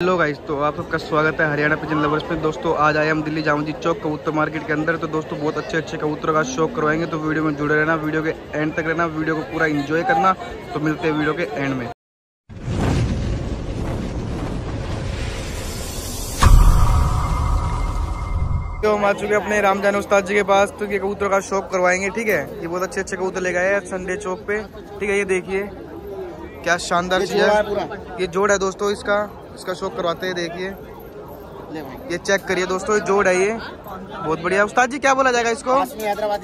Hello guys तो आप सबका स्वागत है हरियाणा पिजन लवर्स पे। दोस्तों आज आए हम दिल्ली जामजी चौक कबूतर मार्केट के अंदर। तो दोस्तों बहुत अच्छे अच्छे कबूतरों का शौक करवाएँगे। तो वीडियो में जुड़े रहना वीडियो के एंड तक रहना वीडियो को पूरा एंजॉय करना। तो मिलते हैं वीडियो के एंड में। तो हम आ चुके अपने रामजान उस्ताद जी के पास तो ये कबूतर का शौक करवाएँगे ठीक है? ये बहुत अच्छे अच्छे कबूतर ले गए हैं संडे चौक पे। ठीक है ये देखिए। क्या शानदार चीज़ है। ये जोड़ है दोस्तों इसका। इसका शौक करवाते हैं देखिए। ये चेक करिए दोस्तों ये जोड़ है ये। बहुत बढ़िया। उस्ताद जी क्या बोला जाएगा इसको? हैदराबाद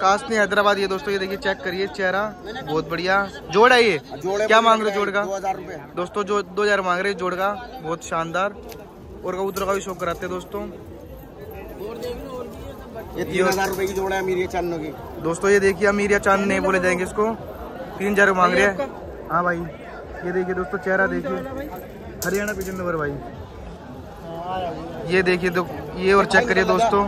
कासनी हैदराबाद ये दोस्तों ये देखिए चेक करिए चेहरा। बहुत बढ़िया। जोड़ है ये? क्या मांग रहे जोड़ का? दोस्तों जो दो हज़ार मांग रहे जोड़ का बहुत शानदार। और कबूतर का भी शौक कराते हैं दोस्तों। ये तीन हज़ार रूपए की जोड़ा है मेरी चन्नो की। दोस्तों ये देखिए अमीरिया चाँद नहीं बोले जाएँगे इसको। तीन हज़ार मांग रहे हैं। हाँ भाई ये देखिए दोस्तों चेहरा देखिए। हरियाणा पिजन नंबर भाई ये देखिए दो ये और चेक करिए दोस्तों।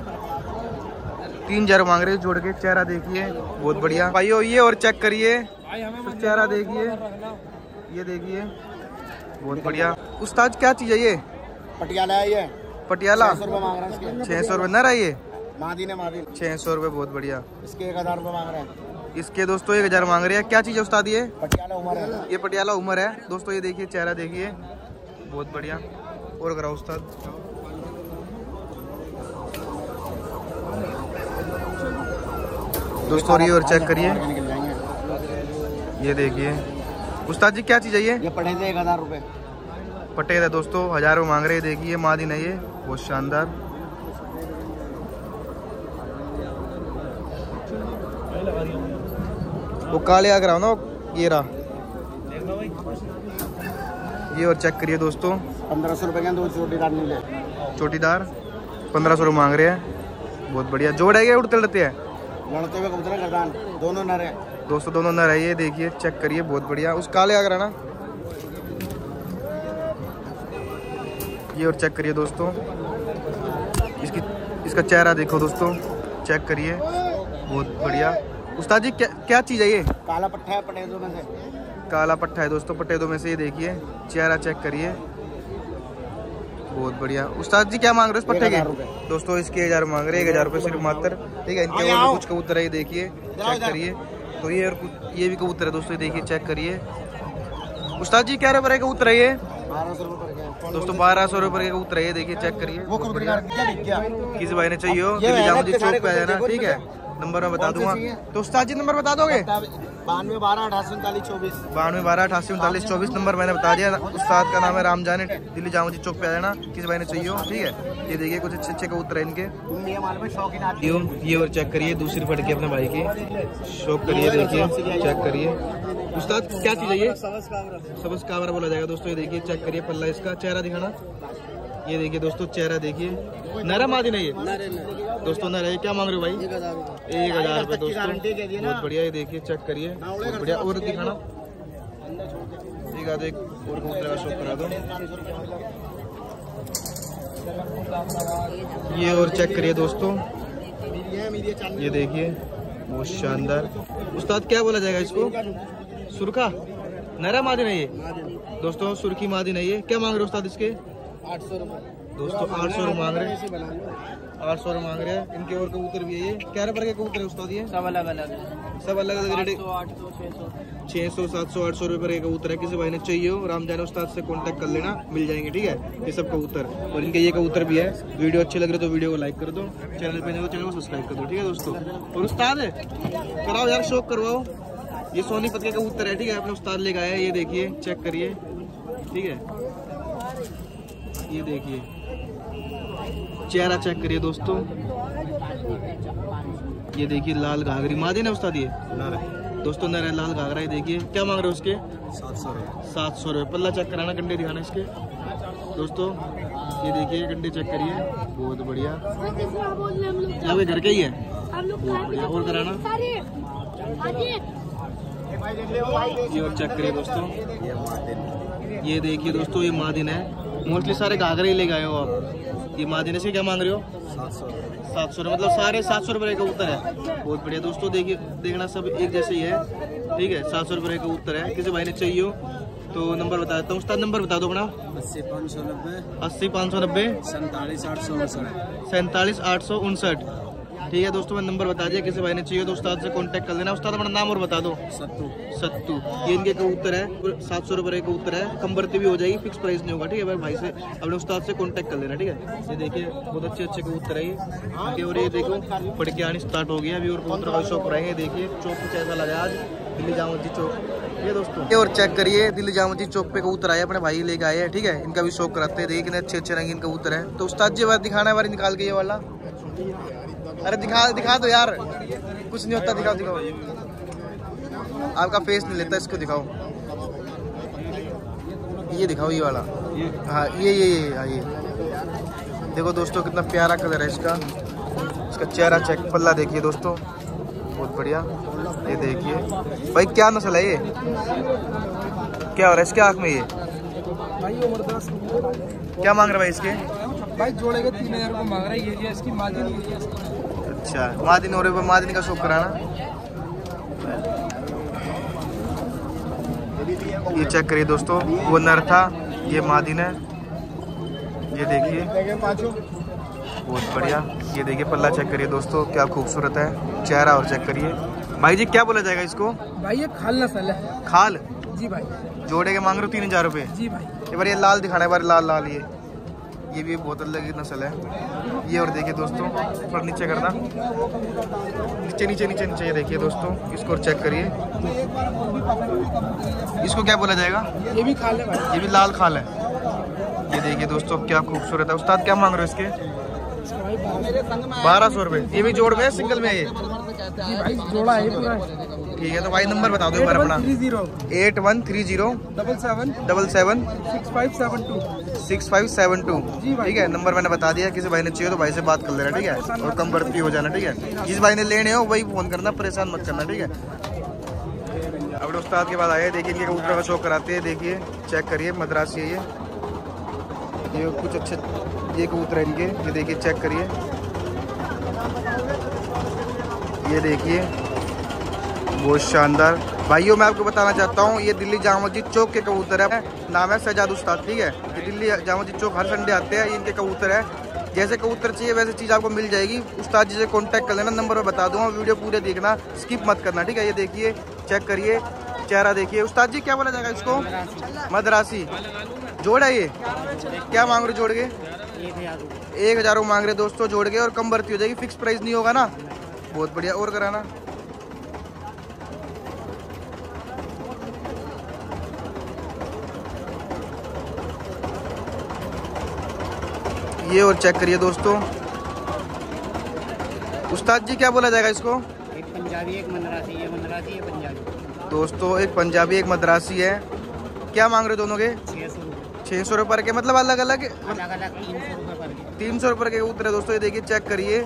तीन हज़ार मांग रहे हैं जोड़ के चेहरा देखिए बहुत बढ़िया। भाइयों ये और चेक करिए तो चेहरा देखिए ये देखिए बहुत बढ़िया। उस्ताद क्या चीज़ है ये? पटियाला है ये। पटियाला? सौ रूपए मांग रहे हैं इसके। छह सौ रुपये न रहा ये? छह सौ रुपये बहुत बढ़िया। इसके एक हज़ार मांग रहे हैं। इसके दोस्तों एक हज़ार मांग रहे हैं। क्या चीज़ है उस्ताद ये? पटियाला उम्र है। ये पटियाला उम्र है। दोस्तों ये देखिए चेहरा देखिए। बहुत बढ़िया। और कराओ उस्ताद। दोस्तों और ये और चेक करिए। ये देखिए। उस्ताद जी क्या चीज़ है ये? ये पढ़े थे एक हज़ार रूपए। पटेल है दोस्तों हज़ार रुपये मांग रहे हैं। देखिए मादिन है। ये बहुत शानदार। वो काले आग रहा ना ये रहा। ये और चेक करिए दोस्तों। पंद्रह सौ रूपए के दो छोटी दार मिले चोटीदार पंद्रह सौ रुपये मांग रहे हैं। बहुत बढ़िया। जोड़ है ये उड़ते लड़ते हैं? लड़ते हुए कबूतर गर्दान। दोनों नर है। दोस्तों दोनों न रहिए देखिए चेक करिए बहुत बढ़िया। उस काले आग रहा ना? ये और चेक करिए दोस्तों। इसकी इसका चेहरा देखो दोस्तों। चेक करिए। बहुत बढ़िया। उस्ताद जी क्या क्या चीज़ है ये? काला पट्टा है पटेजों में से। काला पट्टा है दोस्तों पटेदों में से ये देखिए चेहरा चेक करिए। बहुत बढ़िया। उस्ताद जी क्या मांग रहे हो इस पट्टे के? रुपए। दोस्तों इसके हज़ार मांग रहे हैं एक हज़ार रुपये सिर्फ़ मात्र। ठीक है इनके और कुछ कबूतर है ये देखिए चेक करिए। तो ये और कुछ ये भी कबूतर है दोस्तों देखिए चेक करिए। उस्ताद जी क्या रुपये का कबूतर है ये? रूपए दोस्तों बारह सौ रुपये का कबूतर है देखिए चेक करिए। किसी भाई ने चाहिए हो सारे चौक पे आ जाना ठीक है? नंबर मैं बता दूँगा। तो उस्ताद जी नंबर बता दोगे? बानवे बारह अठासी उनतालीस चौबीस। बानवे बारह अठासी उनतालीस चौबीस नंबर मैंने बता दिया उस्ताद का नाम है राम जाने। दिल्ली जामा जी चौक पे आ जाना। किसी भाई ने चाहिए हो? ठीक है। ये देखिए कुछ अच्छे अच्छे कबूतर है इनके। ये और चेक करिए दूसरी फटके अपने भाई की। शौक करिए देखिए चेक करिए। उस्ताद क्या चीज़ है ये? सबस कावरा बोला जाएगा दोस्तों ये देखिए चेक करिए पल्ला इसका। चेहरा दिखाना। ये देखिए दोस्तों चेहरा देखिए। नरम आदि नहीं है। दोस्तों नर है। क्या मांग रहे हो भाई? एक हज़ार रुपए दोस्तों। बहुत बढ़िया ये देखिए चेक करिए। बहुत बढ़िया। और दिखाना। एक आधे एक और कबूतर का शौक करा दो ये और चेक करिए दोस्तों। ये देखिए बहुत शानदार। उस्ताद क्या बोला जाएगा इसको? सुरखा? नरम आदि नहीं है। दोस्तों सुर्खी मादी नहीं है। क्या मांग रहे हो उस्ताद इसके? आठ सौ रूपए। दोस्तों आठ सौ रुपये मांग रहे हैं। आठ सौ रुपये मांग रहे हैं। इनके और कबूतर भी है ये। क्या रुपये के कबूतर है उस्ताद ये? सब अलग अलग है। सब अलग अलग रेट छह सौ। छः सौ सात सौ आठ सौ रुपये का कबूतर है। किसी भाई ने चाहिए हो राम जाने उस्ताद से कांटेक्ट कर लेना। मिल जाएँगे ठीक है? ये सब कबूतर। और इनके ये कबूतर भी है। वीडियो अच्छे लग रहे तो वीडियो को लाइक कर दो। चैनल पे नहीं तो चैनल को सब्सक्राइब कर दो ठीक है दोस्तों? और उस्ताद है कराओ यार शौक करवाओ। ये सोनीपत के कबूतर है ठीक है? अपने उस्ताद लेके आए हैं। ये देखिए चेक करिए। ठीक है? ये देखिए। चेहरा चेक करिए दोस्तों। ये देखिए लाल घाघरी। मादे ना उस्ताद ये? दोस्तों नर लाल घाघरा ये देखिए। क्या मांग रहे हो उसके? सात सौ सात सौ रुपये पल्ला चेक कराना कंडे दिखाना इसके। दोस्तों ये देखिए कंडे चेक करिए। बहुत बढ़िया। ये आपके घर के ही है? बढ़िया। और कराना? ये और चेक करिए दोस्तों। ये देखिए दोस्तों ये मादिन है मोस्टली सारे घाघरे ही ले गए हो आप? ये मादिन से क्या मांग रहे हो? सात सौ सात सौ मतलब सारे सात सौ रुपये का उत्तर है। बहुत बढ़िया। दोस्तों देखिए देखना सब एक जैसे ही है। ठीक है सात सौ रुपये का उत्तर है। किसी भाई ने चाहिए हो तो नंबर बता देता हूँ। उसका नंबर बता दो अपना। अस्सी पाँच सौ नब्बे। अस्सी पाँच सौ नब्बे। सैंतालीस आठ सौ उनसठ। सैंतालीस आठ सौ उनसठ। ठीक है दोस्तों मैंने नंबर बता दिया किसी भाई ने चाहिए तो उस्ताद से कांटेक्ट कर लेना। उस्ताद अपना नाम और बता दो। सत्तू। सत्तू। ये इनके कबूतर है सात सौ रुपये का कबूतर है। कम भर्ती भी हो जाएगी फिक्स प्राइस नहीं होगा ठीक है भाई? भाई से अपने उस्ताद से कांटेक्ट कर लेना ठीक है? ये देखिए बहुत अच्छे अच्छे कबूतर है ये। और ये देखो के आने स्टार्ट हो गया अभी और कबूतर का शौक रहेंगे देखिए चौक कुछ ऐसा लगा आज? दिल्ली जामा मस्जिद चौक। ये दोस्तों? ये और चेक करिए दिल्ली जामा मस्जिद चौक पे कबूतर आए अपने भाई लेके आए हैं ठीक है? इनका भी शौक कराते हैं देखिए कितने अच्छे अच्छे रंगीन कबूतर है। तो उस्ताद जी बार दिखाना है बारी निकाल के ये वाला। अरे दिखा दिखा दो यार। कुछ नहीं होता दिखाओ दिखाओ। आपका फेस नहीं लेता इसको दिखाओ। ये दिखाओ ये वाला। हाँ ये ये ये हाँ ये। देखो दोस्तों कितना प्यारा कलर है इसका। इसका चेहरा चेक पल्ला देखिए दोस्तों। बहुत बढ़िया। ये देखिए। भाई क्या नस्ल है ये? क्या हो रहा है? इसके आँख में ये? क्या मांग रहा है भाई इसके? भाई जोड़े के तीन हज़ार को मांग रहा है ये इसकी मार्जिन ये लिया। इसकी अच्छा मादिन हो रहे का शौक कराना ये चेक करिए दोस्तों वो नर था ये मादिन है ये देखिए। बहुत बढ़िया। ये देखिए पल्ला चेक करिए दोस्तों क्या खूबसूरत है। चेहरा और चेक करिए। भाई जी क्या बोला जाएगा इसको? भाई ये खाल नस्ल है खाल? जी भाई। जोड़े के मांग रहे हो तीन हज़ार रुपये जी भाई। ये बार ये लाल दिखाना है बार लाल लाल ये। ये भी बहुत अलग नस्ल है। ये और देखिए दोस्तों थोड़ा नीचे करना। नीचे नीचे नीचे नीचे देखिए दोस्तों इसको और चेक करिए। इसको क्या बोला जाएगा? ये भी खाल है ये भी लाल खाल है। ये देखिए दोस्तों क्या खूबसूरत है। उस्ताद क्या मांग रहे हो इसके? बारह सौ रुपये ये भी जोड़ में है सिंगल में है ये? जोड़ा है ठीक है तो भाई नंबर बता दो एक बार अपना। Three zero. Eight one three zero. Double seven. Double seven. Six five seven two. Six five seven two. ठीक है नंबर मैंने बता दिया किसी भाई ने चाहिए तो भाई से बात कर लेना ठीक है? और कम बढ़ती हो जाना ठीक है? जिस भाई ने लेने हो वही फ़ोन करना परेशान मत करना ठीक है? अब उस्ताद के बाद आए देखिए इनके कबूतर का शौक कराते हैं देखिए चेक करिए मद्रासी है ये। ये कुछ अच्छे ये कबूतर है इनके ये देखिए चेक करिए। ये देखिए। बहुत शानदार। भाइयों, मैं आपको बताना चाहता हूँ, ये दिल्ली जामा मस्जिद चौक के कबूतर है। नाम है सजाद उस्ताद, ठीक है? ये दिल्ली जामा मस्जिद चौक हर संडे आते हैं इनके कबूतर है। जैसे कबूतर चाहिए, वैसे चीज़ आपको मिल जाएगी। उस्ताद जी से कांटेक्ट कर लेना नंबर मैं बता दूँगा, वीडियो पूरे देखना स्किप मत करना, ठीक है? ये देखिए चेक करिए, चेहरा देखिए। उस्ताद जी, क्या बोला जाएगा इसको? मदरासी। जोड़ है ये? क्या मांग रहे जोड़ के? एक हज़ार मांग रहे दोस्तों, जोड़ के, और कम भर्ती हो जाएगी फिक्स प्राइस नहीं होगा ना? बहुत बढ़िया, और कराना। ये और चेक करिए दोस्तों। उस्ताद जी क्या बोला जाएगा इसको? एक पंजाबी एक मनरासी ये मनरासी ये पंजाबी। दोस्तों एक पंजाबी एक मद्रासी है। क्या मांग रहे दोनों के? छः सौ रुपये के मतलब अलग अलग अलग अलग तीन सौ रुपये के कबूतर है दोस्तों ये देखिए चेक करिए।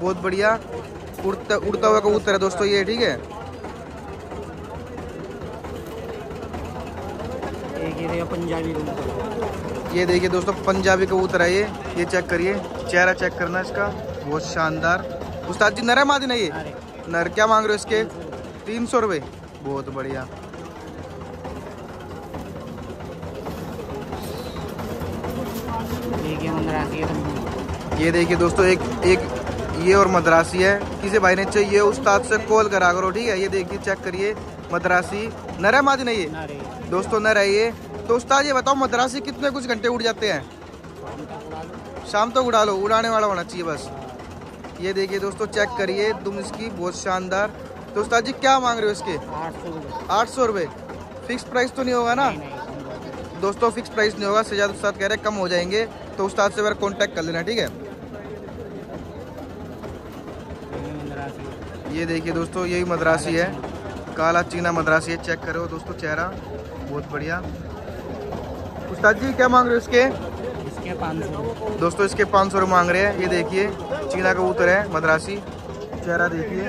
बहुत बढ़िया। उड़ता उड़ता हुआ कबूतर है दोस्तों ये ठीक है? पंजाबी। ये देखिए दोस्तों पंजाबी कबूतर है ये। ये चेक करिए। चेहरा चेक करना इसका। बहुत शानदार। उस्ताद जी नर है मादी ना ये। नर क्या मांग रहे हो इसके? तीन सौ रुपये बहुत बढ़िया। ये देखिए दोस्तों एक एक ये और मद्रासी है। किसी भाई ने चाहिए उस्ताद से कॉल करा करो ठीक है? ये देखिए चेक करिए। मद्रासी नर है मादी नहीं ये दोस्तों नर है ये। तो उस्ताद, ये बताओ, मद्रासी कितने कुछ घंटे उड़ जाते हैं? शाम तक उड़ा लो, उड़ाने वाला होना चाहिए बस। ये देखिए दोस्तों, चेक करिए, तुम इसकी बहुत शानदार। तो उस्ताद जी, क्या मांग रहे हो इसके? आठ सौ रुपये फिक्स प्राइस तो नहीं होगा ना? दोस्तों फिक्स प्राइस नहीं होगा सजाद उस्ताद कह रहे कम हो जाएँगे। तो उस्ताद से मेरा कांटेक्ट कर लेना, ठीक है? ये देखिए दोस्तों यही मद्रासी है। काला चीना मद्रासी है, चेक करो दोस्तों, चेहरा। बहुत बढ़िया। उस्ताद जी क्या मांग रहे हो इसके? इसके पाँच सौ। दोस्तों इसके पाँच सौ मांग रहे हैं। ये देखिए चीना कबूतर है मद्रासी। चेहरा देखिए।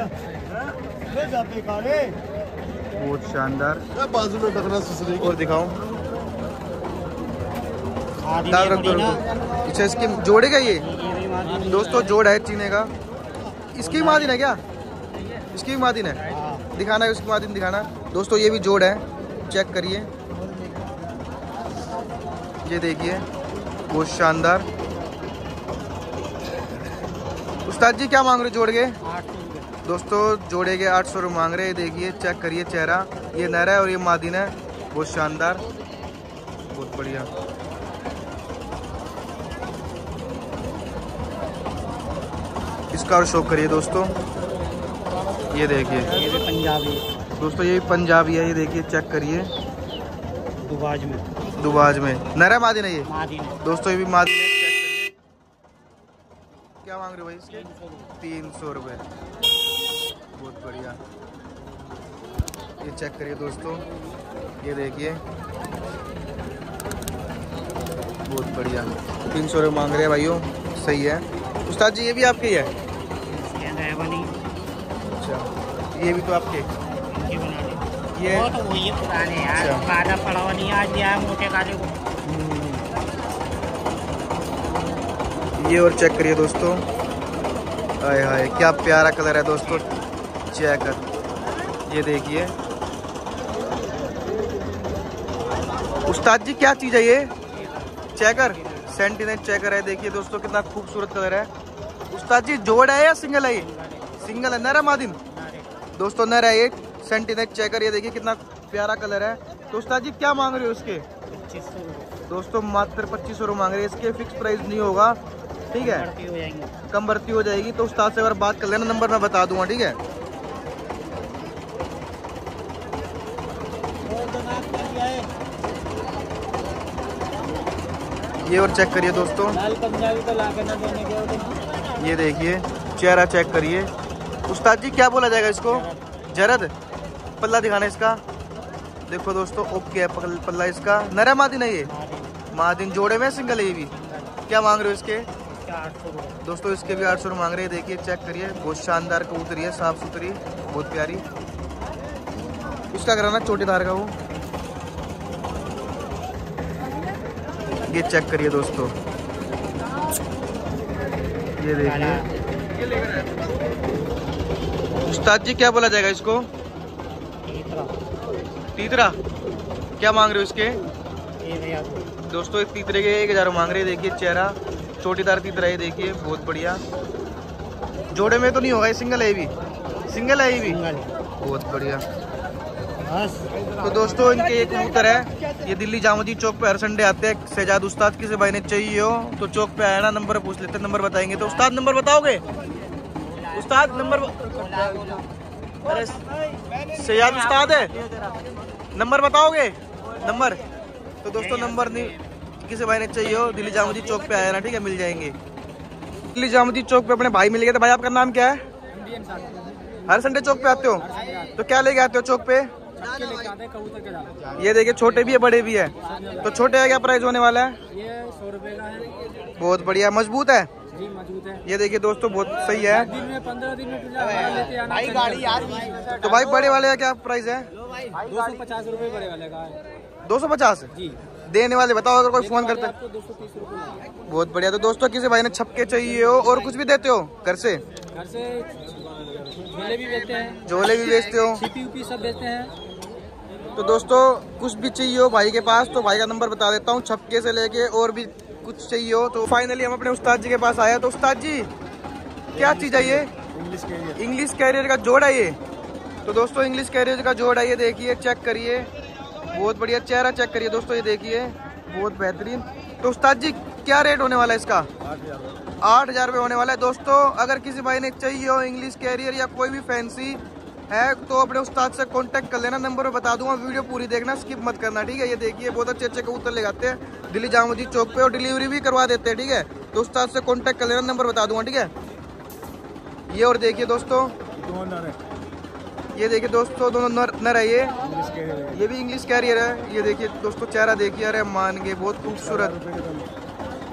बहुत शानदार। और डाल ये रख दो अच्छा इसके जोड़े का ये? दोस्तों जोड़ है चीने का। इसकी भी मादिन है क्या? इसकी भी मादिन हाँ, दिखाना है उसकी मादिन दिखाना। दोस्तों ये भी जोड़ है। चेक करिए। ये देखिए बहुत शानदार। उस्ताद जी क्या मांग रहे जोड़ के? दोस्तों जोड़े के आठ सौ रुपये मांग रहे हैं। देखिए चेक करिए चेहरा। ये नहरा है और ये मादिन है। बहुत शानदार। बहुत बढ़िया। इसका और शौक करिए दोस्तों। ये देखिए। ये भी पंजाबी। दोस्तों ये पंजाबी है। ये देखिए चेक करिए। दुबाज में। दुबाज में। मादिन है मादी में दोस्तों ये भी मादिन है क्या मांग रहे हो भाई इसके? तीन सौ रुपये बहुत बढ़िया। ये चेक करिए दोस्तों। ये देखिए। बहुत बढ़िया। तीन सौ रुपये मांग रहे हैं भाइयों। सही है। उस्ताद जी ये भी आपके ही है? अच्छा। ये भी तो आपके। ये वो तो वही पुराने यार। अच्छा। काला पड़ा हुआ नहीं आज है मोटे काले को। ये और चेक करिए दोस्तों। हाय हाय क्या प्यारा कलर है दोस्तों। चेक कर। ये देखिए। उस्ताद जी क्या चीज़ है ये? चेकर सेंटिनेट चेकर है देखिए दोस्तों कितना खूबसूरत कलर है। उस्ताद जी जोड़ है या सिंगल है ये? सिंगल है। नरा मादिन दोस्तों नरा है ये। सेंटिनेट चेकर ये देखिए कितना प्यारा कलर है। तो उस्ताद जी क्या मांग रहे हो इसके? दोस्तों मात्र पच्चीस सौ मांग रहे हैं। इसके फिक्स प्राइस नहीं होगा ठीक है? कम भर्ती हो जाएगी। तो उस्ताद से अगर बात कर लेना नंबर मैं बता दूँगा ठीक है? ये और चेक करिए दोस्तों। ये देखिए चेहरा चेक करिए। उस्ताद जी क्या बोला जाएगा इसको? जरद? पल्ला दिखाना इसका। देखो दोस्तों, ओके है पल्ला इसका। नरा मादिन है। ये मादिन जोड़े में सिंगल है ये भी क्या मांग रहे हो इसके? दोस्तों, इसके भी आठ सौ मांग रहे हैं। देखिए चेक करिए। बहुत शानदार कबूतरी है साफ़ सुथरी बहुत प्यारी। उसका कराना चोटीदार का वो ये चेक करिए दोस्तों। ये देखिए। उस्ताद जी, क्या बोला जाएगा इसको? तीतरा क्या मांग रहे हो इसके? दोस्तों एक तीतरे के एक हज़ार मांग रहे हैं देखिए चेहरा चोटीदार तीतरा है देखिए बहुत बढ़िया। जोड़े में तो नहीं होगा ये सिंगल है भी? सिंगल है ये भी? बहुत बढ़िया। तो दोस्तों इनके एक कबूतर है ये दिल्ली जामोदी चौक पे हर संडे आते हैं। शहजाद उस्ताद किसी भाई ने चाहिए हो तो चौक पे आया ना नंबर पूछ लेते हैं नंबर बताएँगे। तो उस्ताद नंबर बताओगे? उस्ताद नंबर अरे उस्ताद है। नंबर बताओगे? नंबर? तो दोस्तों, नंबर नहीं, किसी भाई ने चाहिए हो, दिल्ली जामुदी चौक पे आया ना, ठीक है, मिल जाएँगे। दिल्ली जामुदी चौक पे अपने भाई मिल गए थे। भाई, आपका नाम क्या है? हर संडे चौक पे आते हो? तो क्या लेके आते हो चौक पे? ये देखिए, छोटे भी है, बड़े भी है। तो छोटे का क्या प्राइस होने वाला है? बहुत बढ़िया, मज़बूत है। जी मौजूद है। ये देखिए दोस्तों बहुत सही है। दिन में पंद्रह दिन में लेते आना भाई गाड़ी यार तो भाई बड़े वाले का क्या प्राइस है? दो सौ पचास रुपए बड़े वाले का दो सौ पचास? जी। देने वाले बताओ अगर कोई फ़ोन करता है। बहुत बढ़िया। तो दोस्तों किसी भाई ने छपके चाहिए हो और कुछ भी देते हो घर से? घर से झोले भी बेचते हैं। झोले भी बेचते हो? सब बेचते हैं। तो दोस्तों कुछ भी चाहिए हो भाई के पास तो भाई का नंबर बता देता हूँ छपके से लेके और भी कुछ चाहिए हो तो फाइनली हम अपने उस्ताद जी के पास आया तो उस्ताद जी क्या चीज़ है ये? इंग्लिश के इंग्लिश कैरियर का जोड़ है ये? तो दोस्तों इंग्लिश कैरियर का जोड़ है ये देखिए चेक करिए। बहुत बढ़िया चेहरा चेक करिए दोस्तों ये देखिए। बहुत बेहतरीन। तो उस्ताद जी क्या रेट होने वाला है इसका? आठ हज़ार। रुपये होने वाला है। दोस्तों अगर किसी भाई ने चाहिए हो इंग्लिश कैरियर या कोई भी फैंसी है तो अपने उस्ताद से कांटेक्ट कर लेना नंबर बता दूँगा वीडियो पूरी देखना स्किप मत करना, ठीक है? ये देखिए, बहुत अच्छे अच्छे कबूतर ले जाते हैं, दिल्ली जामुदी चौक पे, और डिलीवरी भी करवा देते हैं, ठीक है? तो उस्ताद से कांटेक्ट कर लेना नंबर बता दूँगा, ठीक है? ये और देखिए दोस्तों, ये देखिए दोस्तों, दोनों नर नर है ये। ये भी इंग्लिश कैरियर है। ये देखिए दोस्तों, चेहरा देखिए, अरे मान के बहुत खूबसूरत।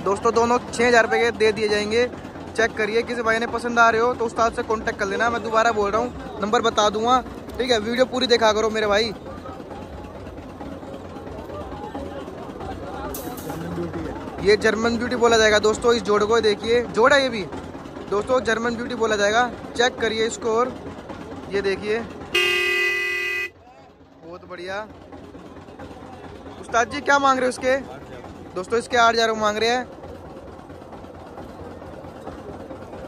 दोस्तों, दोनों छः हज़ार रुपये के दे दिए जाएँगे। चेक करिए, किसी भाई ने पसंद आ रहे हो तो उस्ताद से कांटेक्ट कर लेना। मैं दोबारा बोल रहा हूँ, नंबर बता दूँगा। ठीक है वीडियो पूरी देखा करो मेरे भाई। ये जर्मन ब्यूटी बोला जाएगा। दोस्तों, इस जोड़ को देखिए। जोड़ा ये भी। दोस्तों जर्मन ब्यूटी बोला जाएगा। चेक करिए इसको और ये देखिए। बहुत बढ़िया। उस्ताद जी, क्या मांग रहे हो इसके? दोस्तों, इसके आठ हज़ार मांग रहे हैं।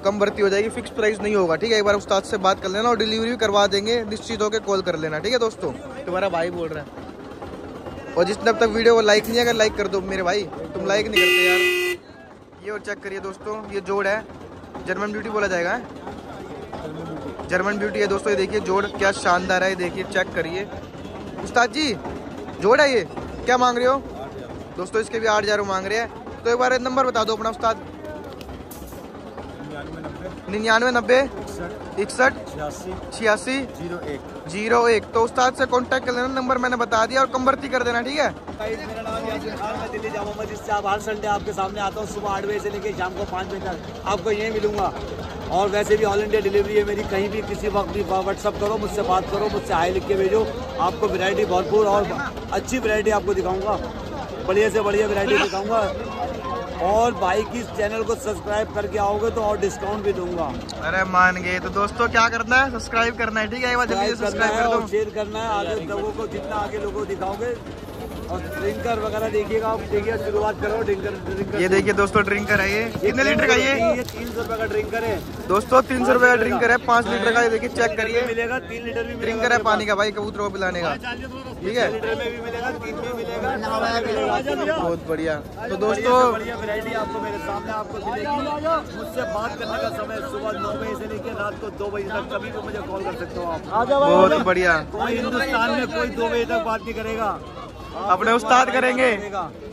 कम भर्ती हो जाएगी फिक्स प्राइस नहीं होगा ठीक है? एक बार उस्ताद से बात कर लेना और डिलीवरी भी करवा देंगे निश्चित होकर कॉल कर लेना ठीक है दोस्तों? तुम्हारा भाई बोल रहा है। और जिसने अब तक वीडियो को लाइक नहीं अगर लाइक कर दो मेरे भाई तुम लाइक नहीं करते यार। ये और चेक करिए दोस्तों ये जोड़ है। जर्मन ब्यूटी बोला जाएगा जर्मन ब्यूटी है दोस्तों ये देखिए जोड़ क्या शानदार है ये देखिए चेक करिए। उस्ताद जी जोड़ है ये? क्या मांग रहे हो? दोस्तों इसके भी आठ हज़ार मांग रहे हैं। तो एक बार नंबर बता दो अपना उस्ताद। निन्यानवे नब्बे इकसठ छियासी ज़ीरो एक। ज़ीरो एक। तो उस्ताद से कांटेक्ट कर लेना नंबर मैंने बता दिया और कम भर्ती कर देना ठीक है? मेरा नाम खान मैं दिल्ली जामा मस्जिद से। आप हर संडे आपके सामने आता हूँ सुबह आठ बजे से लेकर शाम को पाँच बजे तक। आपको यहीं मिलूँगा। और वैसे भी ऑल इंडिया डिलीवरी है मेरी कहीं भी किसी वक्त भी व्हाट्सअप करो मुझसे बात करो मुझसे हाई लिख के भेजो। आपको वैरायटी भरपूर और अच्छी वैरायटी आपको दिखाऊँगा। बढ़िया से बढ़िया वैरायटी दिखाऊँगा। और भाई की चैनल को सब्सक्राइब करके आओगे तो और डिस्काउंट भी दूँगा। अरे मान गए तो दोस्तों क्या करना है? सब्सक्राइब करना है ठीक है? एक बार जल्दी सब्सक्राइब कर दो। शेयर करना है। आगे लोगों को जितना आगे लोगों को दिखाओगे और ड्रिंकर वगैरह देखिएगा आप देखिए शुरुआत करो ड्रिंकर ड्रिंकर ये देखिए दोस्तों ड्रिंकर है ये। कितने लीटर का ये? ये तीन सौ रुपए का ड्रिंकर है। दोस्तों तीन सौ रुपए का ड्रिंकर है पाँच लीटर का ये देखिए चेक करिए। मिलेगा तीन लीटर भी ड्रिंकर है पानी का भाई कबूतरों को पिलाने का। ठीक है? लीटर में भी मिलेगा तीन में मिलेगा। नौ में मिलेगा बहुत बढ़िया। तो दोस्तों दोस्तों बढ़िया वैरायटी आपको मेरे सामने आपको मिलेगी। मुझसे बात करने का समय सुबह नौ बजे से लेकर रात को दो बजे तक कभी भी मुझे कॉल कर सकते हो आप। बहुत बढ़िया। कोई हिंदुस्तान में कोई दो बजे तक बात नहीं करेगा। अपने उस्ताद करेंगे।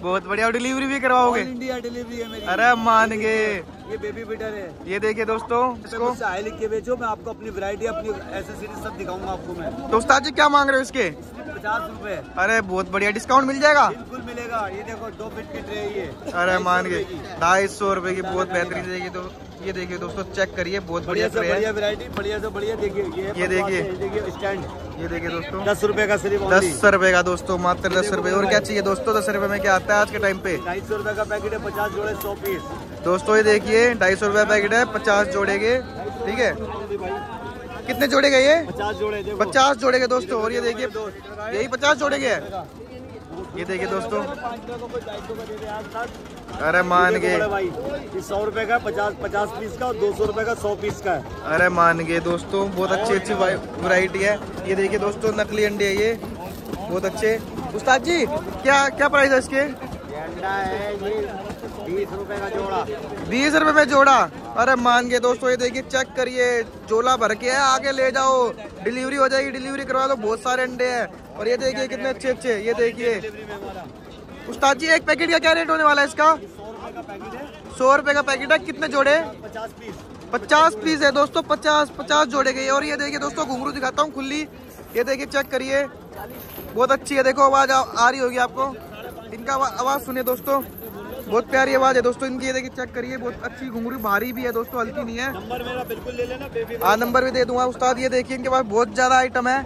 बहुत बढ़िया और डिलीवरी भी करवाओगे। इंडिया डिलीवरी है मेरी। अरे मान गए। ये बेबी बीटर है। ये देखिए दोस्तों इसको। लिख के बेचो मैं आपको अपनी वैरायटी अपनी एसेसरीज सब दिखाऊँगा आपको मैं। तो उस्ताद जी क्या मांग रहे हो इसके? पचास रुपए। अरे बहुत बढ़िया डिस्काउंट मिल जाएगा। बिल्कुल मिलेगा। ये देखो दो फीट की ट्रे है ये। अरे मान गए। ढाई सौ रुपए की बहुत बेहतरीन देखिए तो। ये देखिए दोस्तों चेक करिए बहुत बढ़िया बढ़िया से बढ़िया वैरायटी बढ़िया से बढ़िया देखिए ये ये देखिए। देखिए स्टैंड ये देखिए दोस्तों। दस रुपए का सिर्फ़ दस रुपए का दोस्तों मात्र दस रुपए। और क्या चाहिए दोस्तों दस रुपए में क्या आता है आज के टाइम पे? ढाई सौ रुपए का पैकेट है पचास जोड़े सौ पीस दोस्तों ये देखिए ढाई सौ रुपए पैकेट है पचास जोड़ेगे ठीक है? कितने जोड़ेगा ये? पचास जोड़े पचास जोड़ेगे दोस्तों और ये देखिए यही पचास जोड़े गए? ये देखिए दोस्तों। अरे मान गए। सौ रुपए का पचास पचास पीस का और दो सौ रुपए का सौ पीस का है। अरे मान गए दोस्तों बहुत अच्छी अच्छी वैरायटी है। ये देखिए दोस्तों नकली अंडे है ये। बहुत अच्छे। उस्ताद जी क्या क्या प्राइस है इसके? अंडा है ये बीस रुपए जोड़ा बीस रुपए में जोड़ा। अरे मान गए दोस्तों, ये देखिए चेक करिए जोला भर के है, आगे ले जाओ। डिलीवरी हो जाएगी, डिलीवरी करवा दो, बहुत सारे अंडे हैं। और ये देखिए, कितने अच्छे अच्छे, ये देखिए। उस्ताद जी, एक पैकेट का क्या रेट होने वाला है इसका? सौ रुपए का पैकेट है, कितने जोड़े? पचास पीस पचास पीस है दोस्तों, पचास पचास जोड़े गए और ये देखिए दोस्तों, घुंघरू दिखाता हूँ खुली। ये देखिए चेक करिए। बहुत अच्छी है, देखो, आवाज़ आ रही होगी आपको। इनका आवाज़ सुनिए दोस्तों। बहुत प्यारी आवाज़ है दोस्तों इनकी ये देखिए चेक करिए बहुत अच्छी घुंघरू भारी भी है दोस्तों हल्की नहीं है। नंबर मेरा बिल्कुल ले लेना बेबी हाँ नंबर भी दे दूँगा। उस्ताद ये देखिए इनके पास बहुत ज़्यादा आइटम है।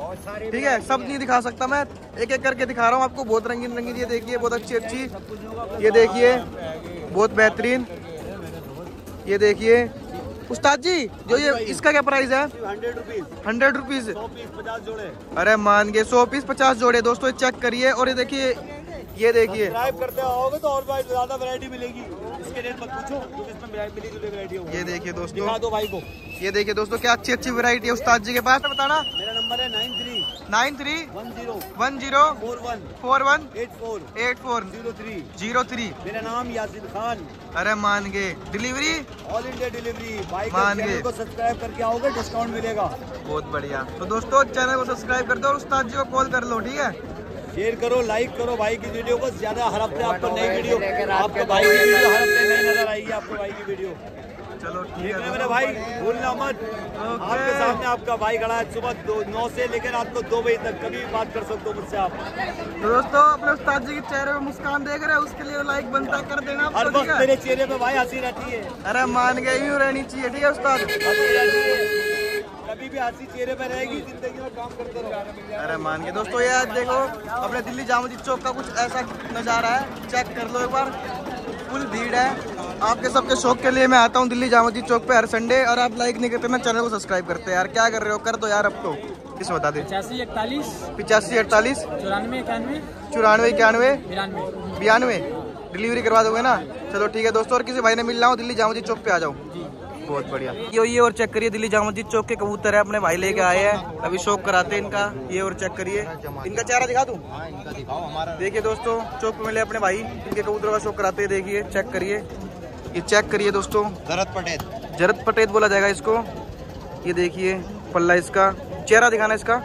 ठीक है सब नहीं दिखा सकता मैं। एक एक करके दिखा रहा हूँ आपको बहुत रंगीन रंगीन ये देखिए बहुत अच्छी अच्छी। ये देखिए बहुत बेहतरीन। ये देखिए। उस्ताद जी जो ये इसका क्या प्राइस है? हंड्रेड रुपीज़ हंड्रेड रुपीज़ पचास जोड़े। अरे मान गए सौ पीस पचास जोड़े। दोस्तों चेक करिए। और ये देखिए ये देखिए। करते आओगे तो और भाई ज़्यादा वैरायटी मिलेगी। इसके रेट मत पूछो इसमें मिली जुली वैरायटी ये देखिए दोस्तों। दिखा दो भाई को। ये देखिए दोस्तों क्या अच्छी अच्छी वैरायटी है उस्ताद जी के पास बताना? मेरा नंबर है nine three nine three one zero one zero four one four one eight four eight four zero three zero three मेरा नाम यासिर खान। अरे मान गए। डिलीवरी ऑल इंडिया डिलीवरी भाई मान गए। को सब्सक्राइब करके आओगे डिस्काउंट मिलेगा। बहुत बढ़िया। तो दोस्तों चैनल को सब्सक्राइब कर दो और उस्ताद जी को कॉल कर लो ठीक है? शेयर करो लाइक करो भाई की वीडियो को ज़्यादा हर हफ़्ते आपको नई वीडियो आपको भाई की वीडियो हर हफ़्ते नई नज़र आएगी आपको भाई की वीडियो चलो ठीक है मेरे भाई भूलना मत। आपके सामने आपका भाई खड़ा है सुबह दो नौ से लेकर रात को दो बजे तक कभी भी बात कर सकते हो मुझसे आप। तो दोस्तों अपने उस्ताद जी के चेहरे पे मुस्कान देख रहे हैं उसके लिए लाइक बनता कर देना हर वक्त मेरे चेहरे पे भाई हँसी रहती है। अरे मान गए यूँ रहनी चाहिए ठीक है उस्ताद? कभी भी हँसी चेहरे पे रहेगी ज़िंदगी में काम करते रहो। अरे मान के दोस्तों ये देखो अपने दिल्ली जामा मस्जिद चौक का कुछ ऐसा नज़ारा है। चेक कर लो एक बार। फुल भीड़ है। आपके सबके शौक के लिए मैं आता हूँ दिल्ली जामा मस्जिद चौक पे हर संडे और आप लाइक नहीं करते ना चैनल को सब्सक्राइब करते हैं। यार क्या कर रहे हो? कर दो यार अब तो। किस बता दे। पचासी इकतालीस पिचासी अड़तालीस चौरानवे इक्यानवे चौरानवे इक्यानवे? बिरानवे। बयानवे डिलीवरी करवा दोगे ना? चलो ठीक है दोस्तों और किसी भाई ने मिलना हो दिल्ली जामा मस्जिद चौक पे आ जाओ। बहुत बढ़िया। ये ये और चेक करिए दिल्ली जामा मस्जिद चौक के कबूतर है अपने भाई लेके आए हैं। अभी शौक कराते हैं इनका। ये और चेक करिए। इनका चेहरा दिखा दूँ? हाँ देखिए दोस्तों चौक पे मिले अपने भाई। इनके कबूतरों का शौक कराते हैं देखिए चेक करिए। ये चेक करिए दोस्तों। जरत पटेल। जरत पटेत बोला जाएगा इसको। ये देखिए पल्ला इसका। चेहरा दिखाना इसका।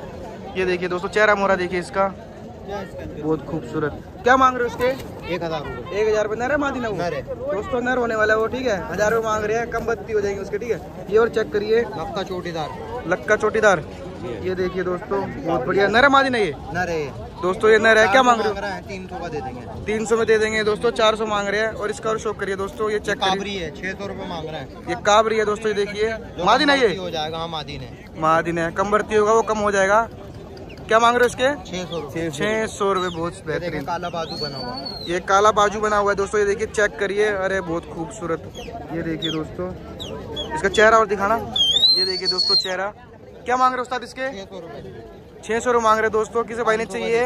ये देखिए दोस्तों चेहरा मोरा देखिए इसका। बहुत खूबसूरत। क्या मांग रहे हो उसके? एक हज़ार एक हज़ार रुपये नर है मादी ना नर है। दोस्तों नर होने वाला है वो ठीक है? हज़ार रुपये मांग रहे हैं कम बत्ती हो जाएँगे उसके ठीक है? ये और चेक करिए। लक्का चोटीदार। लक्का चोटीदार। ये देखिए दोस्तों बहुत बढ़िया। नर है मादी नहीं ये नर है। दोस्तों ये नर है। क्या मांग रहे हो? तीन सौ का दे देंगे। तीन सौ में दे देंगे दोस्तों चार सौ मांग रहे हैं। और इसका और शौक करिए दोस्तों ये चेक काबरी है छह सौ रुपये मांग रहे हैं। ये काबरी है दोस्तों ये देखिए। मादी नहीं ये हो जाएगा हाँ मादी ने महादिन है कम भर्ती होगा वो कम हो जाएगा। क्या मांग रहे हो इसके? छह सौ रुपये रुपए बहुत बेहतरीन। काला बाजू बना हुआ ये काला बाजू बना हुआ है दोस्तों ये देखिए चेक करिए। अरे बहुत खूबसूरत। ये देखिए दोस्तों। इसका चेहरा और दिखाना। ये देखिए दोस्तों चेहरा। क्या मांग रहे हो उस्ताद इसके? छह सौ रुपये मांग रहे दोस्तों। किसी भाई ने चाहिए?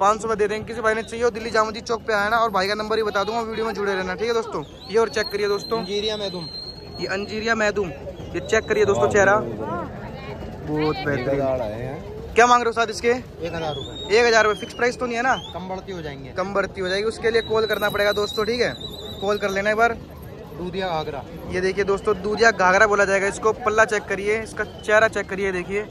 पाँच सौ में दे देंगे। किसी भाई ने चाहिए और दिल्ली जामुदी चौक पे आया ना और भाई का नंबर ही बता दूँगा वीडियो में जुड़े रहना ठीक है दोस्तों? ये और चेक करिए दोस्तों। इंजीरिया में तुम ये अंजीरिया मैदूम। ये चेक करिए दोस्तों चेहरा। बहुत बेहतरीन। क्या मांग रहे हो साथ इसके? एक हज़ार रुपये एक हज़ार रुपये फिक्स प्राइस तो नहीं है ना? कम बढ़ती हो जाएँगे। कम बढ़ती हो जाएगी। उसके लिए कॉल करना पड़ेगा दोस्तों ठीक है? कॉल कर लेना एक बार। दूधिया घाघरा। ये देखिए दोस्तों दूधिया घाघरा बोला जाएगा। इसको पल्ला चेक करिए इसका चेहरा चेक करिए देखिए।